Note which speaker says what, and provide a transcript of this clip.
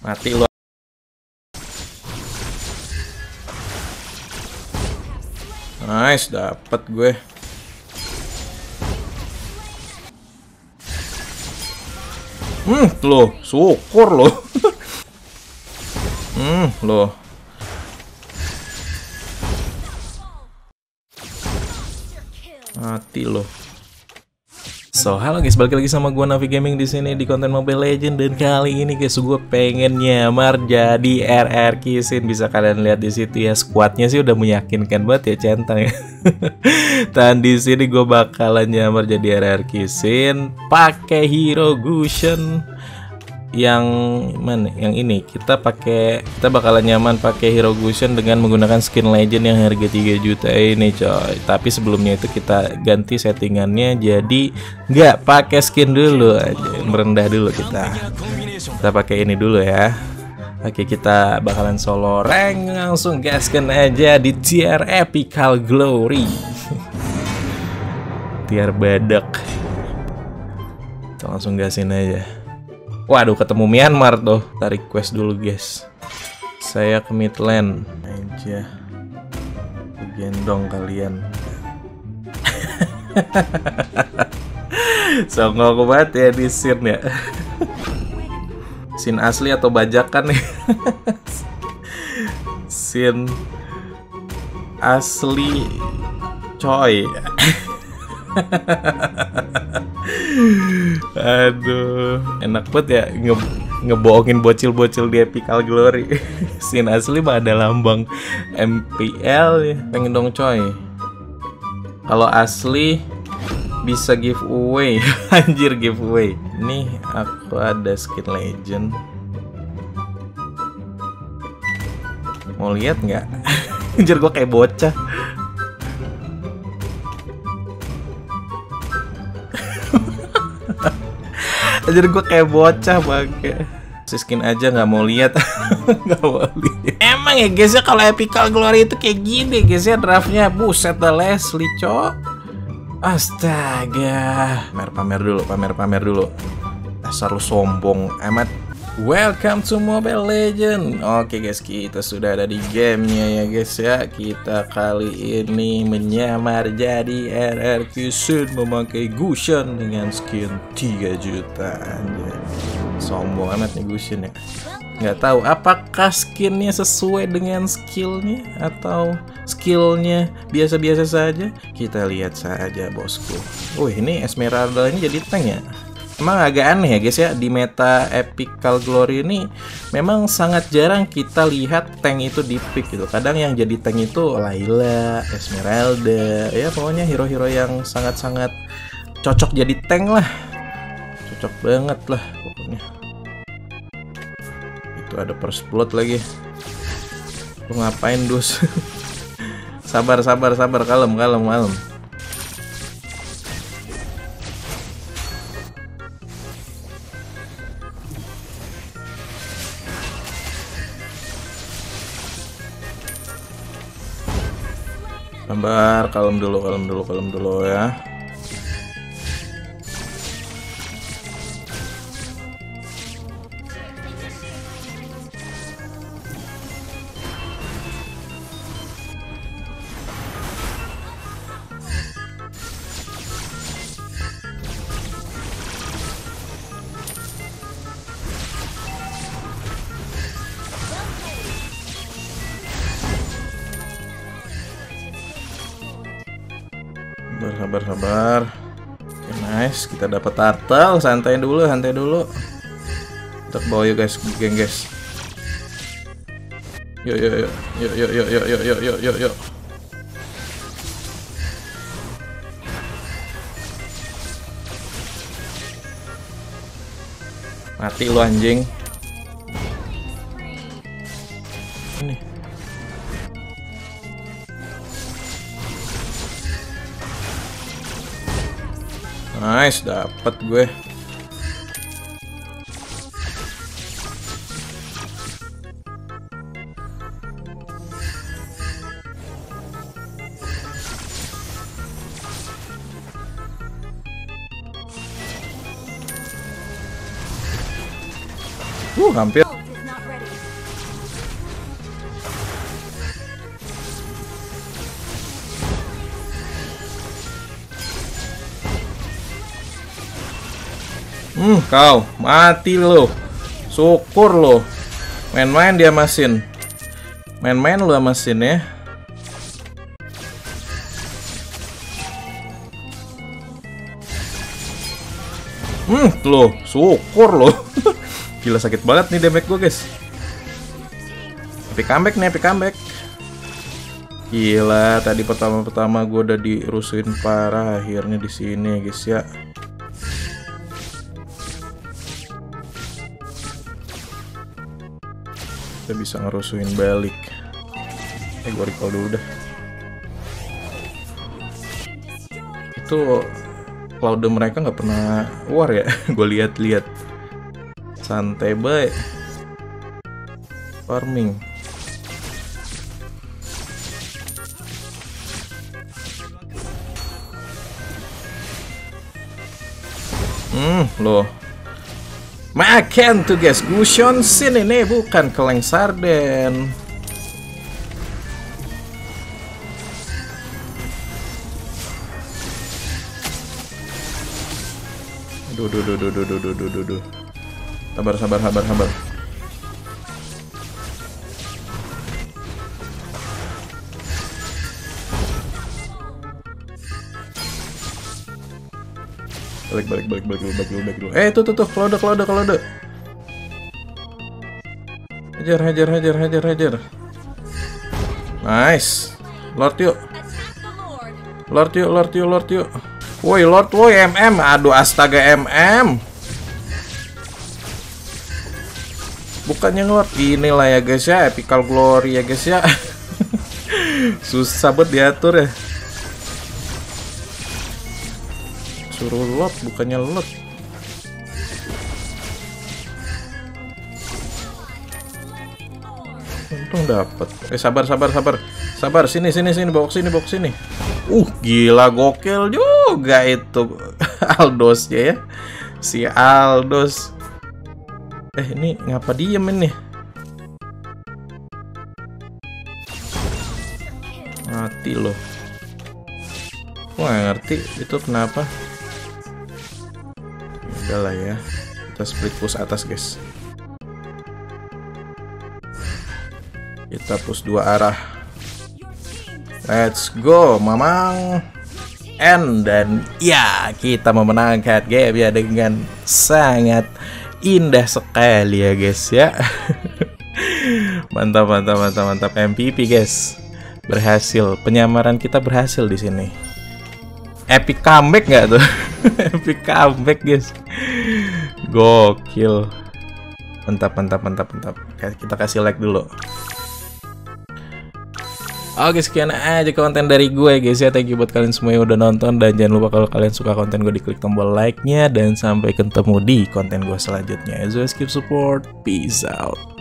Speaker 1: Mati lu. Nice, dapat gue. Hmm, lo, syukur lo. hmm, lo. Mati lo. So, halo guys, balik lagi sama gua Navi Gaming di sini di konten Mobile Legend. Dan kali ini guys gue pengen nyamar jadi RR Kisin. Bisa kalian lihat di situ ya squadnya sih udah meyakinkan banget ya centang. Dan di sini gue bakalan nyamar jadi RR Kisin pakai Hero Gushen yang mana? Yang ini. Kita pakai kita bakalan nyaman pakai Hero Gushen dengan menggunakan skin legend yang harga 3 juta ini coy. Tapi sebelumnya itu kita ganti settingannya jadi nggak pakai skin dulu aja. Merendah dulu kita. Kita pakai ini dulu ya. Oke kita bakalan solo rank langsung gaskan aja di tier epical glory. Tier badak. Kita langsung gasin aja Waduh ketemu Myanmar tuh. Tarik quest dulu guys. Saya ke Midland. Aja. Gendong kalian. Songong banget ya di scene ya. Scene asli atau bajakan nih? Scene Asli Coy Aduh, enak banget ya nge ngebohongin bocil-bocil di Epical Glory. Scene asli mah ada lambang MPL ya. Pengen dong coy. Kalau asli bisa giveaway. Anjir giveaway. Nih aku ada skin legend. Mau lihat nggak? Anjir gua kayak bocah. Anjir gue kayak bocah bangke skin aja nggak mau lihat. Nggak mau lihat. Emang ya guys ya kalau epical glory itu kayak gini guys ya draftnya. Buset dah Leslie cok. Astaga. Pamer pamer dulu pamer pamer dulu. Dasar lu sombong amat Welcome to Mobile Legend. Oke guys kita sudah ada di gamenya ya guys ya. Kita kali ini menyamar jadi RRQ Sun Memakai Gushen dengan skin 3 juta. Sombong amat nih Gushen ya. Nggak tahu apakah skinnya sesuai dengan skillnya Atau skillnya biasa-biasa saja. Kita lihat saja bosku. Wih ini Esmeralda ini jadi tank ya Emang agak aneh ya guys ya di meta Epical Glory ini memang sangat jarang kita lihat tank itu di pick gitu. Kadang yang jadi tank itu Layla, Esmeralda, ya pokoknya hero-hero yang sangat-sangat cocok jadi tank lah. Cocok banget lah pokoknya. Itu ada blood lagi. Lu ngapain dus? sabar sabar sabar kalem kalem kalem. Sabar, kalem dulu, kalem dulu, kalem dulu ya. Sabar, sabar. Oke, nice. Kita dapat turtle. Santai dulu, santai dulu. Kita bawa yuk guys, geng guys. Yuk, yuk, yuk, yuk, yuk, yuk, yuk, yuk, yuk, yuk, yuk. Mati lu anjing. Ini. Nice, dapat gue. Uh, hampir. Hmm, kau mati lo. Syukur lo. Main-main dia masin. Main-main lo masin ya. Hmm, lo, syukur lo. Gila sakit banget nih damage gue, guys. Epic comeback nih, epic comeback. Gila, tadi pertama-pertama gue udah dirusuin parah, akhirnya di sini, guys ya. Kita bisa ngerusuin balik. Eh gue recall dulu dah. Itu cloud mereka nggak pernah war ya? Gue lihat-lihat. Santai baik farming. Hmm, loh Makan tuh guys, Gusion Sin ini bukan keleng sarden. Duh, duh, duh, duh, duh, duh. Sabar, sabar, sabar, sabar. balik balik balik balik balik balik balik balik eh tuh tuh tuh ada, kalau ada. hajar hajar hajar hajar hajar. Nice. Lord yuk. Lord yuk lord yuk lord yuk. Woi lord woi mm aduh astaga mm bukannya ngelord? Inilah ya guys ya. Epical glory ya guys ya. Susah buat diatur ya. Suruh lot bukannya lot. Untung dapat. Eh sabar sabar sabar. Sabar sini sini sini bawa sini bawa sini. Uh gila gokil juga itu Aldos ya. Si Aldos. Eh ini ngapa diem ini? Mati loh. Wah ngerti itu kenapa udahlah ya. Kita split push atas guys. Kita push dua arah. Let's go mamang. N dan ya kita memenangkan game ya dengan sangat indah sekali ya guys ya. Mantap mantap mantap mantap. MVP guys. Berhasil. Penyamaran kita berhasil di sini. Epic comeback nggak tuh epic comeback guys. Gokil. Mantap, mantap, mantap, mantap. Kita kasih like dulu. Oke sekian aja konten dari gue guys ya. Thank you buat kalian semua yang udah nonton. Dan jangan lupa kalau kalian suka konten gue diklik tombol like nya Dan sampai ketemu di konten gue selanjutnya. As always keep support. Peace out